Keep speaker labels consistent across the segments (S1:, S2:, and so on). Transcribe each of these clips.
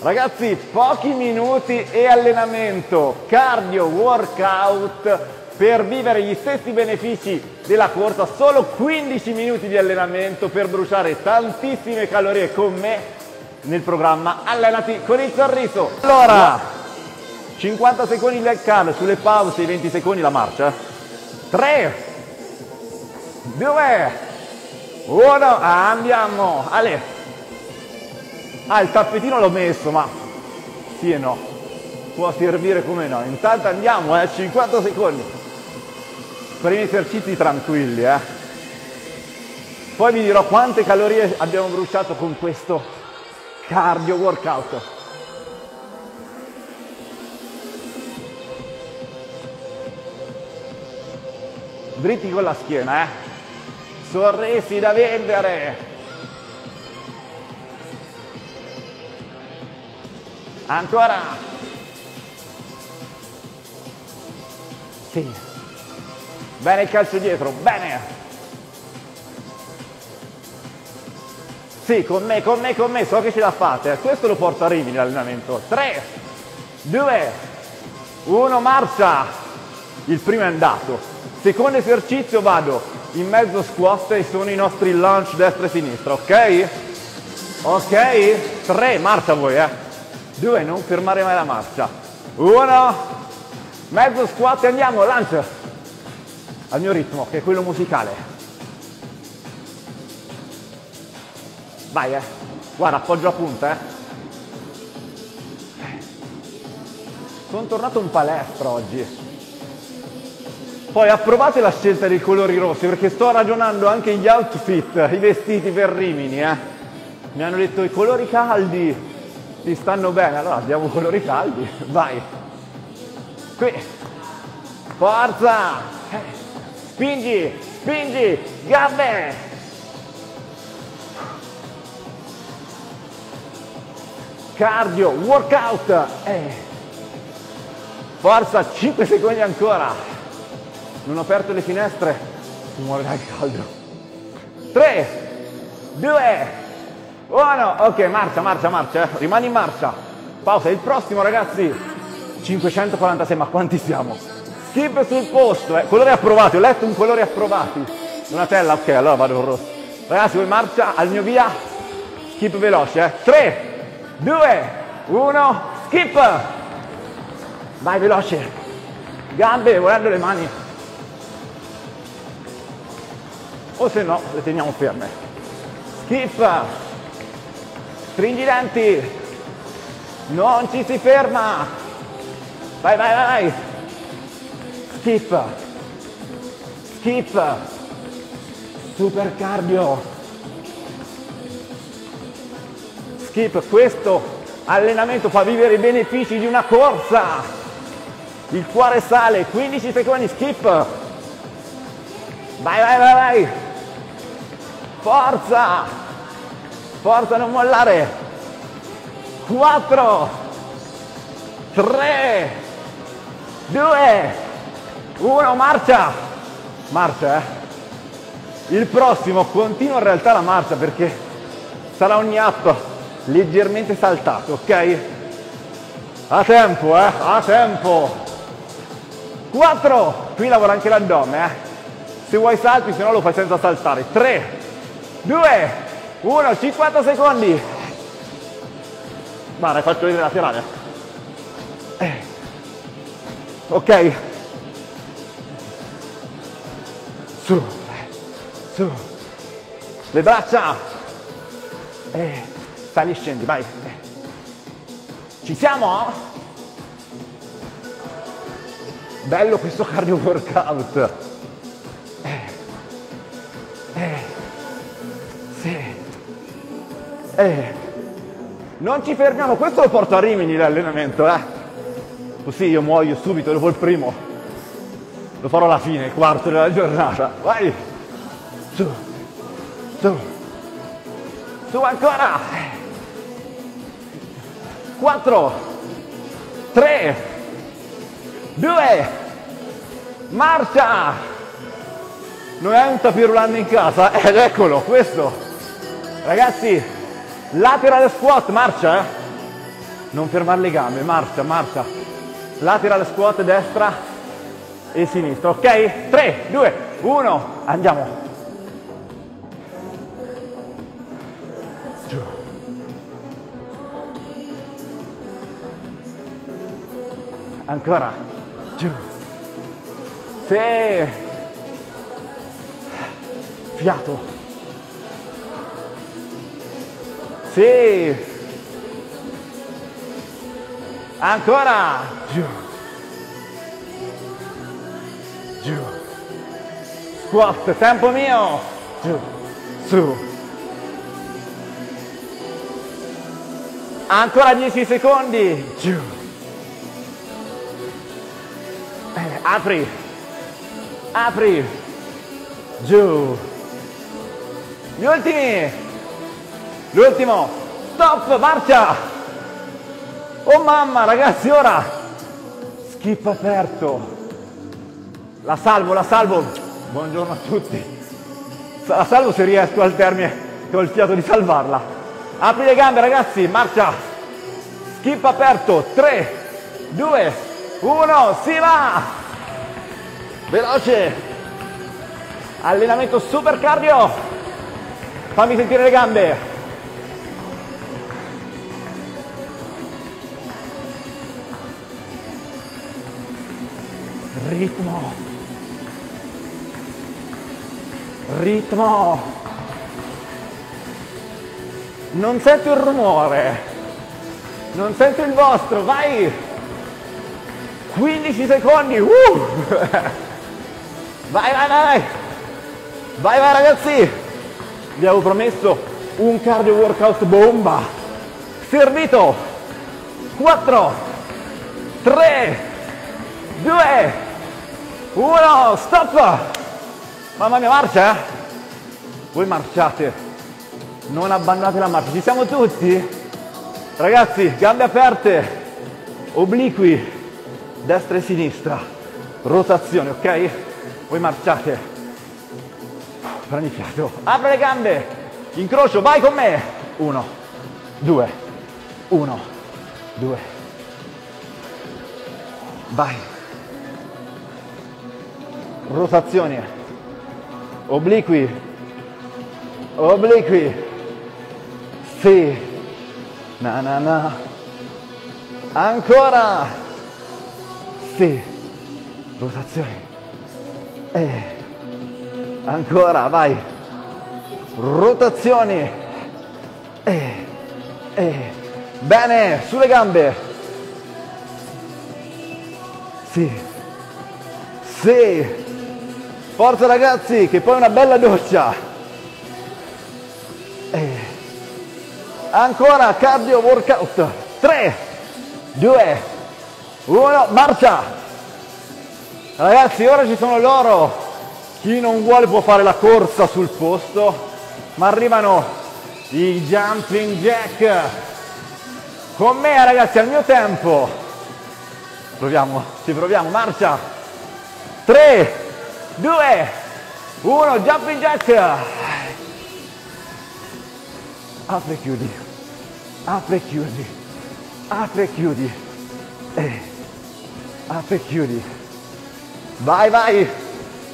S1: Ragazzi, pochi minuti e allenamento, cardio workout per vivere gli stessi benefici della corsa, solo 15 minuti di allenamento per bruciare tantissime calorie con me nel programma Allenati con il sorriso. Allora, 50 secondi del curl sulle pause, 20 secondi la marcia. 3, 2, 1, andiamo. Ale. Ah, il tappetino l'ho messo, ma sì e no. Può servire come no. Intanto andiamo, eh, 50 secondi. Primi esercizi tranquilli, eh. Poi vi dirò quante calorie abbiamo bruciato con questo cardio workout. Dritti con la schiena, eh. Sorrisi da vendere. Ancora. Sì. Bene il calcio dietro, bene. Sì, con me, con me, con me, so che ce la fate. Questo lo porta a Rimini l'allenamento. 3, 2, 1, marcia. Il primo è andato. Secondo esercizio vado in mezzo squat e sono i nostri lunge destra e sinistra, ok? Ok? 3, marcia voi, eh. Due, non fermare mai la marcia. Uno, mezzo squat e andiamo, lancia. Al mio ritmo, che è quello musicale. Vai, eh. Guarda, appoggio a punta, eh. Sono tornato in palestra oggi. Poi approvate la scelta dei colori rossi perché sto ragionando anche gli outfit, i vestiti per Rimini, eh. Mi hanno detto i colori caldi, ti stanno bene, allora abbiamo colori caldi, vai. Qui, forza, spingi, spingi, gambe. Cardio, workout. Eh. Forza, 5 secondi ancora. Non ho aperto le finestre, si muoverà il caldo. 3, 2, Buono, ok, marcia, marcia, marcia, eh. rimani in marcia. Pausa, il prossimo ragazzi, 546, ma quanti siamo? Skip sul posto, eh. colori approvati, ho letto un colore approvati. Donatella, ok, allora vado con rosso. Ragazzi, voi marcia, al mio via, skip veloce, eh. 3, 2, 1, skip! Vai veloce, gambe, volendo le mani. O se no, le teniamo ferme. Skip! Stringi i denti. Non ci si ferma. Vai, vai, vai. Skip. Skip. Super cardio. Skip. Questo allenamento fa vivere i benefici di una corsa. Il cuore sale. 15 secondi. Skip. Vai, vai, vai, vai. Forza. Forza, non mollare. 4, 3, 2, 1, marcia. Marcia, eh. Il prossimo continua in realtà la marcia perché sarà ogni app leggermente saltato, ok? A tempo, eh? A tempo. 4, qui lavora anche l'addome, eh? Se vuoi salti, se no lo fai senza saltare. 3, 2, 1, 50 secondi. Guarda, faccio vedere laterale. Eh. Ok. Su, su. Le braccia. Eh. Sali e scendi, vai. Ci siamo? Bello questo cardio workout. Eh, non ci fermiamo, questo lo porto a Rimini l'allenamento, eh. Così io muoio subito dopo il primo. Lo farò alla fine, il quarto della giornata. Vai! Su, su, su ancora! 4, 3, 2, marcia! Non è un tapirulando in casa, ed eccolo, questo. Ragazzi, Lateral squat, marcia. Eh? Non fermare le gambe, marcia, marcia. Lateral squat destra e sinistra, ok? 3, 2, 1, andiamo. Ancora. Giù. Sì. Fiato. Sì. Ancora. Giù. Giù. Squat, tempo mio. Giù. Su. Ancora 10 secondi. Giù. Eh, apri. Apri. Giù. Gli ultimi. L'ultimo. Stop, marcia. Oh mamma, ragazzi, ora. Skip aperto. La salvo, la salvo. Buongiorno a tutti. La salvo se riesco al termine che ho il fiato di salvarla. Apri le gambe ragazzi, marcia. Skip aperto. 3, 2, 1, si va. Veloce. Allenamento super cardio. Fammi sentire le gambe. Ritmo. Ritmo. Non sento il rumore. Non sento il vostro. Vai. 15 secondi. Uh. Vai, vai, vai. Vai, vai ragazzi. Vi avevo promesso un cardio workout bomba. Servito. 4, 3, 2, 1, stop. Mamma mia, marcia. eh? Voi marciate. Non abbandonate la marcia. Ci siamo tutti? Ragazzi, gambe aperte. Obliqui. Destra e sinistra. Rotazione, ok? Voi marciate. Prendi fiato. Apri le gambe. Incrocio, vai con me. Uno, due, uno, due. Vai. Rotazione. Obliqui. Obliqui. Sì. Na na na. Ancora. Sì. Rotazione. Eh. Ancora, vai. Rotazioni. Eh. Eh. Bene, sulle gambe. Sì. Sì. Forza ragazzi, che poi una bella doccia. Eh. Ancora cardio workout. 3, 2, 1, marcia. Ragazzi, ora ci sono loro. Chi non vuole può fare la corsa sul posto, ma arrivano i jumping jack. Con me ragazzi, al mio tempo. Proviamo, ci proviamo, marcia. 3, 2, 1, jumping jack. Apri e chiudi, apri e chiudi, apri e chiudi, eh. apri e chiudi. Vai, vai.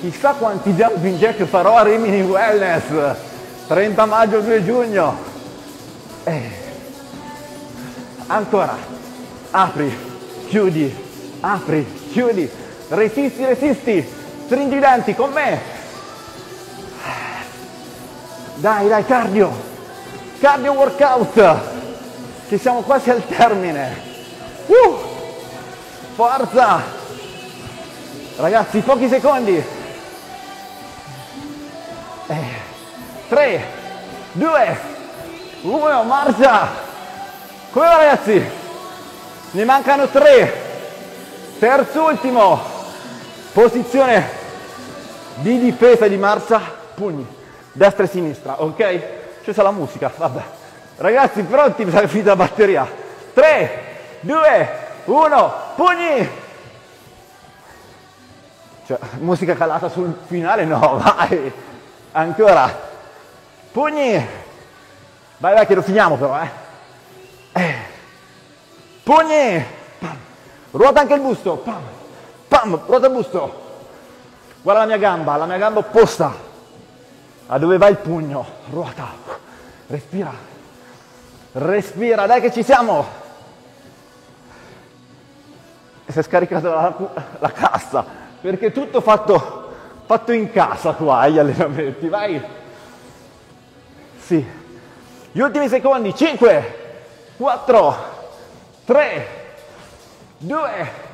S1: Chissà quanti jumping jack farò a Rimini Wellness. 30 maggio, 2 giugno. Eh. Ancora. Apri, chiudi, apri, chiudi. Resisti, resisti. Stringi i denti con me. Dai, dai, cardio. Cardio workout. Che siamo quasi al termine. Uh, forza. Ragazzi, pochi secondi. 3, 2, 1, marcia. Come va ragazzi? Ne mancano 3. Terzultimo. Posizione di difesa di marcia. Pugni. Destra e sinistra, ok? C'è la musica, vabbè. Ragazzi, pronti per la finita batteria? 3, 2, 1, pugni! Cioè, musica calata sul finale? No, vai! Ancora! Pugni! Vai, vai, che lo finiamo però, eh! eh. pugni, pam. ruota anche il busto, pam, pam, ruota busto. Guarda la mia gamba, la mia gamba opposta a dove va il pugno, ruota, respira, respira, dai che ci siamo. Si è scaricata la, la cassa, perché tutto fatto, fatto in casa qua, gli allenamenti, vai. Sì. Gli ultimi secondi, 5, 4, 3, 2,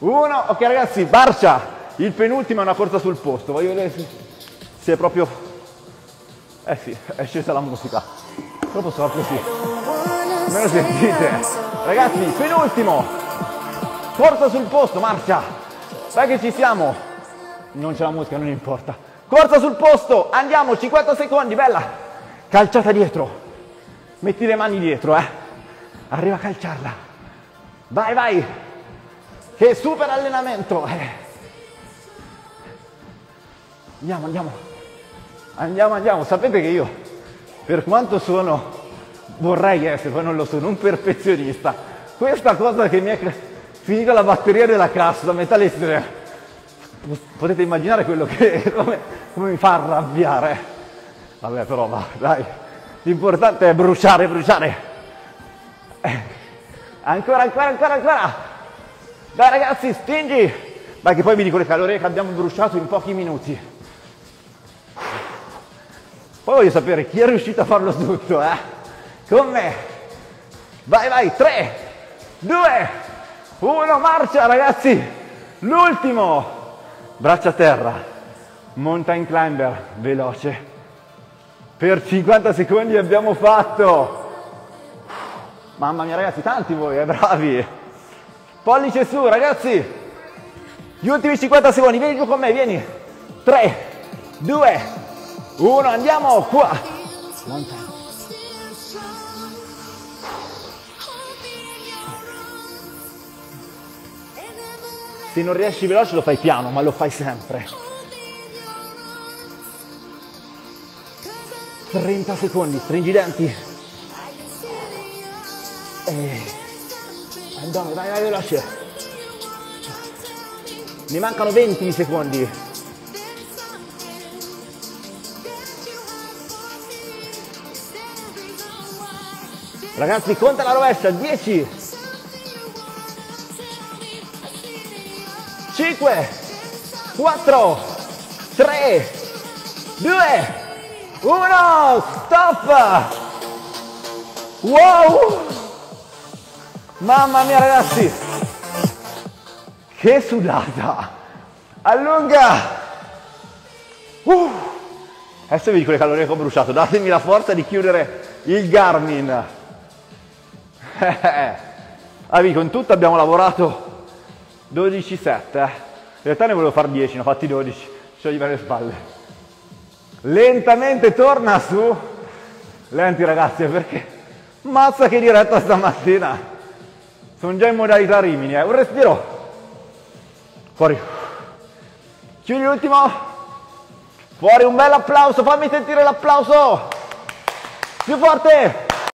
S1: 1. Ok ragazzi, marcia. Il penultimo è una corsa sul posto. Voglio vedere se, è proprio... Eh sì, è scesa la musica. Proprio proprio sì. Me lo sentite? Ragazzi, penultimo. Corsa sul posto, marcia. Sai che ci siamo. Non c'è la musica, non importa. Corsa sul posto, andiamo, 50 secondi, bella. Calciata dietro. Metti le mani dietro, eh. Arriva a calciarla. Vai, vai. Che super allenamento. Eh. Andiamo, andiamo. Andiamo, andiamo. Sapete che io, per quanto sono, vorrei essere, poi non lo sono, un perfezionista. Questa cosa che mi è finita la batteria della cassa, metà estrema, potete immaginare quello che, come, come mi fa arrabbiare. Vabbè, però va, dai. L'importante è bruciare, bruciare. Eh. Ancora, ancora, ancora, ancora. Dai ragazzi, spingi. Vai che poi vi dico le calorie che abbiamo bruciato in pochi minuti. Poi voglio sapere chi è riuscito a farlo tutto, eh? Con me. Vai, vai, 3, 2, 1, marcia ragazzi. L'ultimo. Braccia a terra. Mountain climber, veloce. Per 50 secondi abbiamo fatto. Mamma mia ragazzi, tanti voi, eh, bravi. Pollice su ragazzi. Gli ultimi 50 secondi, vieni giù con me, vieni. 3, 2, uno, andiamo qua. Se non riesci veloce lo fai piano, ma lo fai sempre. 30 secondi, stringi i denti. E... Andiamo, vai, vai veloce. Ne mancano 20 secondi. Ragazzi, conta la rovescia, 10, 5, 4, 3, 2, 1, stop! Wow! Mamma mia ragazzi! Che sudata! Allunga! Uh. Adesso vi dico le calorie che ho bruciato, datemi la forza di chiudere il Garmin. ah, con tutto abbiamo lavorato 12 set. Eh. In realtà ne volevo fare 10, ne ho fatti 12. Scegli per le spalle. Lentamente torna su. Lenti ragazzi, perché mazza che diretta stamattina. Sono già in modalità Rimini, eh. Un respiro. Fuori. Chiudi l'ultimo. Fuori un bel applauso, fammi sentire l'applauso. Più forte.